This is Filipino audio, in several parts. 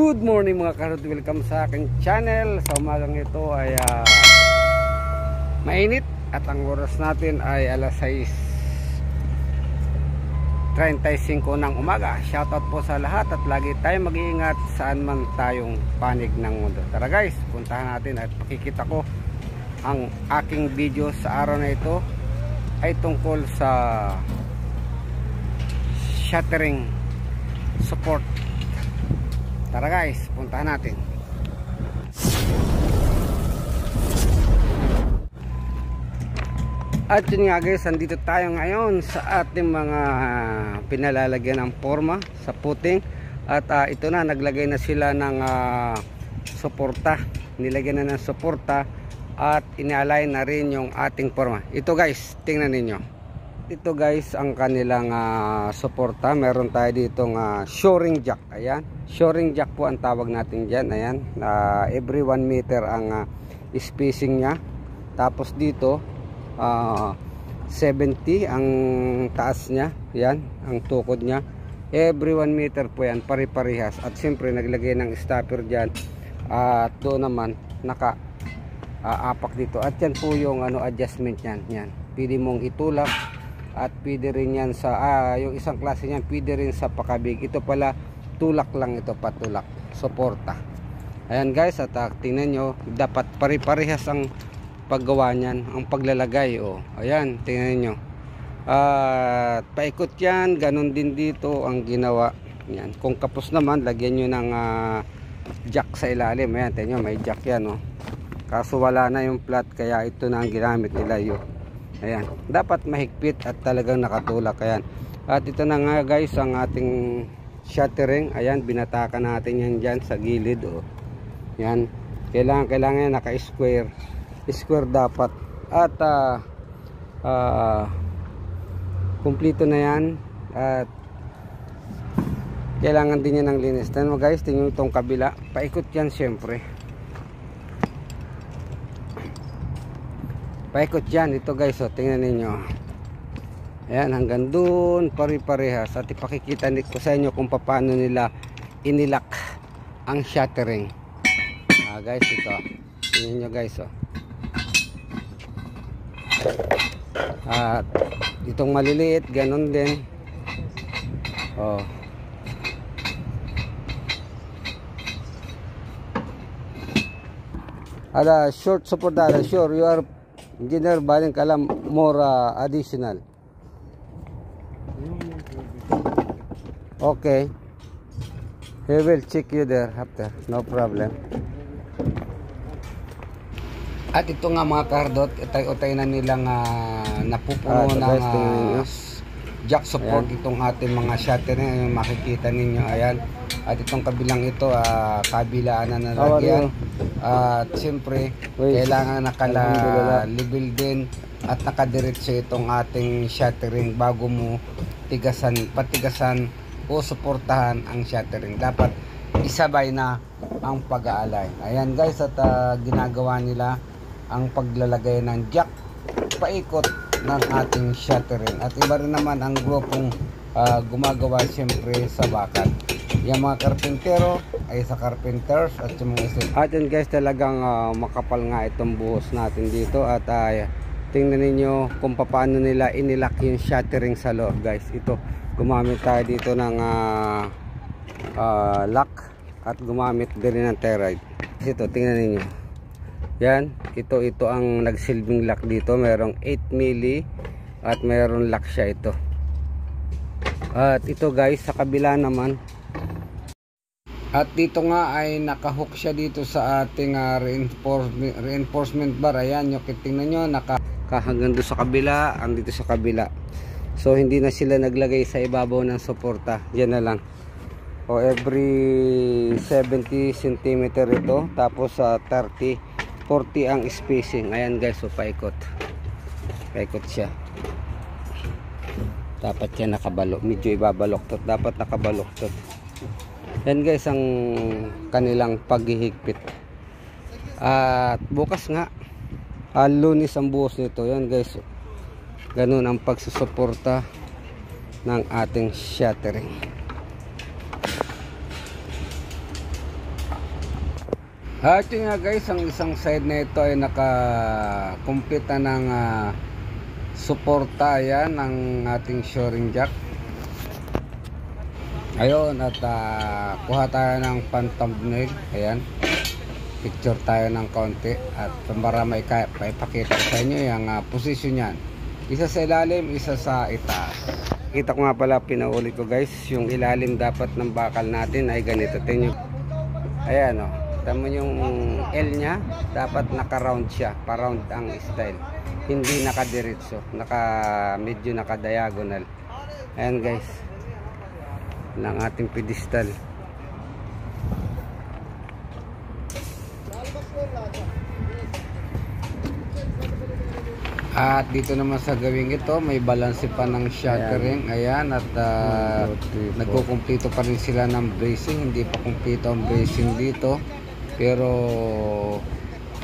Good morning mga karot, welcome sa aking channel. Sa umagang ito ay uh, mainit At ang oras natin ay alas 6.35 ng umaga. Shoutout po sa lahat at lagi tayong mag-iingat Saan man tayong panig ng mundo. Tara guys, puntahan natin at pakikita ko Ang aking video sa araw na ito. Ay tungkol sa Shuttering Support Tara guys, puntahan natin. At yun nga guys, andito tayo ngayon sa ating mga pinalalagyan ng forma sa puting. At uh, ito na, naglagay na sila ng uh, suporta. Nilagyan na ng suporta at inalign na rin yung ating forma. Ito guys, tingnan ninyo ito guys ang kanilang uh, suporta. Meron tayo dito uh, shoring jack. Ayan. Shoring jack po ang tawag natin dyan. Ayan. Uh, every 1 meter ang uh, spacing nya tapos dito uh, 70 ang taas nya yan ang tukod nya every 1 meter po yan pare-parehas. At siyempre naglagay ng stopper dyan. At uh, doon naman naka uh, apak dito. At yan po yung ano adjustment yan yan. Pwede mong itulak at pwede rin yan sa ah, yung isang klase niyan pwede rin sa pakabig. Ito pala tulak lang ito patulak. Suporta. Ayan guys at uh, tingnan nyo dapat pare-parehas ang paggawa niyan ang paglalagay oh. Ayan tingnan nyo. At uh, paikot yan ganun din dito ang ginawa. Yan kung kapos naman lagyan nyo ng uh, jack sa ilalim. Ayan tingnan nyo may jack yan oh. Kaso wala na yung flat kaya ito na ang ginamit nila yun ayan. Dapat mahigpit at talagang nakatulak. Ayan. At ito na nga guys ang ating shuttering. Ayan binatakan natin yan dyan sa gilid oh. yan kailangan kailangan yan naka square dapat. At uh, uh, kumplito na yan. At kailangan din yan ng linis. Tignan mo guys tingnan itong kabila. Paikot yan syempre paikot dyan. Ito guys. Oh, tingnan ninyo. Ayan hanggang dun pare-parehas. At ipakikita ko sa inyo kung paano nila inilak ang shuttering ah guys ito. Tingnan nyo guys oh. At itong maliliit ganun din. Oh. Ada short support ada sure you are engineer baling kalam more uh, additional. Okay. He will check you there after. No problem. At ito nga mga kardot utay-utay na nilang uh, napupuno ah, ng uh, jack support ayan. itong ating mga shutter na makikita ninyo. Ayan at itong kabilang ito uh, kabilaan na nalagyan at siyempre, kailangan nakala-level din at nakadiretso itong ating shuttering bago mo tigasan, patigasan o suportahan ang shuttering. Dapat isabay na ang pag-aalay. Ayan guys, at uh, ginagawa nila ang paglalagay ng jack paikot ng ating shuttering. At iba rin naman ang grupong uh, gumagawa siyempre sa bakal. Yung mga karpintero ay sa carpenters at yung mga isa. At yun guys talagang uh, makapal nga itong buhos natin dito at uh, tingnan ninyo kung paano nila inilak yung shuttering sa loob guys. Ito gumamit tayo dito ng uh, uh, lock at gumamit din ng terite. Ito tingnan ninyo. Yan, ito ito ang nagsilbing lock dito. Merong 8 mili at meron lock siya ito. At ito guys sa kabila naman at dito nga ay nakahook siya dito sa ating uh, reinforcement, reinforcement bar. Ayan, yung tingnan nyo, naka hanggang doon sa kabila, ang dito sa kabila. So hindi na sila naglagay sa ibabaw ng suporta. Diyan na lang. O every 70 cm ito. Tapos sa uh, 30, 40 ang spacing. Ayan guys, so paikot. Paikot siya. Dapat yan nakabalok. Medyo ibabaloktot. Dapat nakabaloktot yan guys ang kanilang paghihigpit. At bukas nga uh, lunis ang buhos nito. Yan guys ganun ang pagsusuporta ng ating shuttering At yun nga guys, ang isang side na ito ay naka-complete na ng ah, suporta yan ng ating shoring jack. Ayun, at ah, kuha tayo ng pan thumbnail. Ayan. Picture tayo ng konti at para may maipakita ko sa inyo yung ah, position yan. Isa sa ilalim, isa sa itaas. Kita ko nga pala, pinaulit ko guys, yung ilalim dapat ng bakal natin ay ganito. Tingnan nyo. Ayan o. Oh. Tama yung L niya, dapat naka-round siya. Pa-round ang style. Hindi naka-diretso. Naka, medyo naka-diagonal. Ayan guys. Ng ating pedestal. At dito naman sa gawing ito, may balance pa ng shuttering. Ayan, at uh, nagkukumpleto pa rin sila ng bracing. Hindi pa kumpleto ang bracing dito. Pero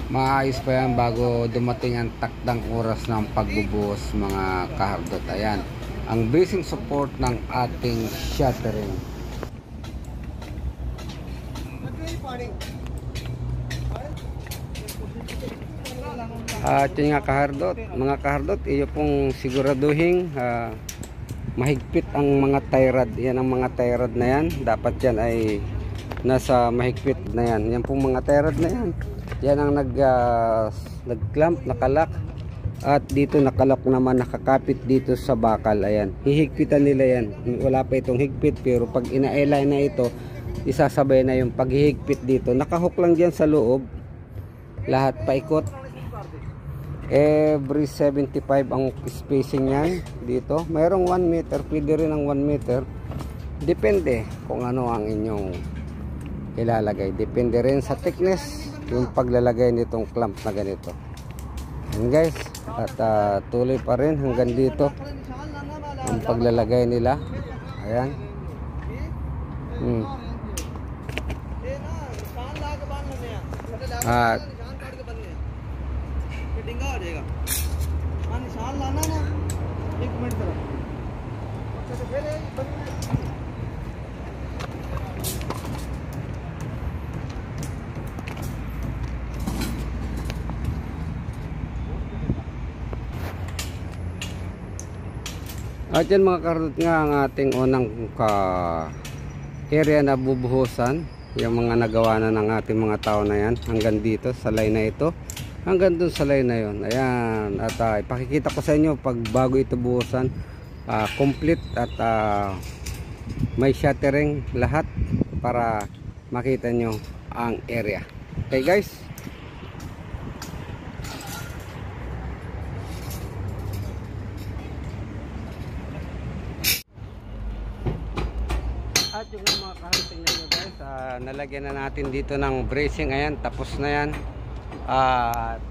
maayos pa yan bago dumating ang takdang oras ng pagbubuhos mga kahardot. Ayan, ang bracing support ng ating shuttering. At yun nga kahardot, mga kahardot, iyo pong siguraduhin ah, mahigpit ang mga tie rod. Yan ang mga tie rod na yan. Dapat yan ay nasa mahigpit na yan. Yan pong mga tie rod na yan. Yan ang nag, ah, nag-clamp, nakalak. At dito nakalak naman, nakakapit dito sa bakal. Ayan, hihigpitan nila yan. Wala pa itong higpit pero pag ina-align na ito, isasabay na yung paghihigpit dito. Nakahook lang dyan sa loob. Lahat paikot every 75 ang spacing yan dito mayroong 1 meter pwede rin ang 1 meter depende kung ano ang inyong ilalagay depende rin sa thickness yung paglalagay nitong clamp na ganito yan guys at uh, tuloy pa rin hanggang dito ang paglalagay nila ayan hmm. at डिंगा हो जाएगा हाँ निशान लाना ना एक मिनट करो At yan mga karot nga ang ating unang ka area na bubuhusan. Yung mga nagawa na ng ating mga tao na yan. Hanggang dito sa line na ito. Hanggang dun sa line na yon. Ayan. At uh, ipakikita ko sa inyo pag bago ito buhusan. ah, complete at ah, may shuttering lahat para makita nyo ang area. Okay guys. At yung mga kahanting nyo guys, nalagyan na natin dito ng bracing. Ayan, tapos na yan. At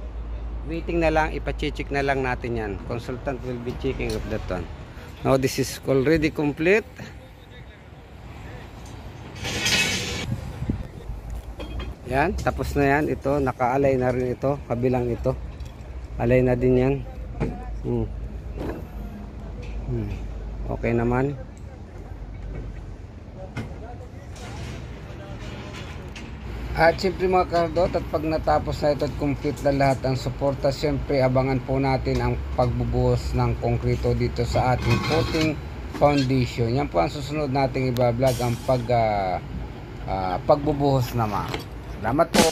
waiting na lang, ipacheck na lang natin yan. Consultant will be checking of that one. Now this is already complete. Yan, tapos na yan. Ito, naka-alay na rin ito. Kabilang ito. Alay na din yan. Hmm. Hmm. Okay naman. At siyempre mga kardot at pag natapos na ito at complete na lahat ang suporta, siyempre abangan po natin ang pagbubuhos ng konkrito dito sa ating footing foundation. Yan po ang susunod nating ibablog ang pag, ah, ah, pagbubuhos naman. Salamat po.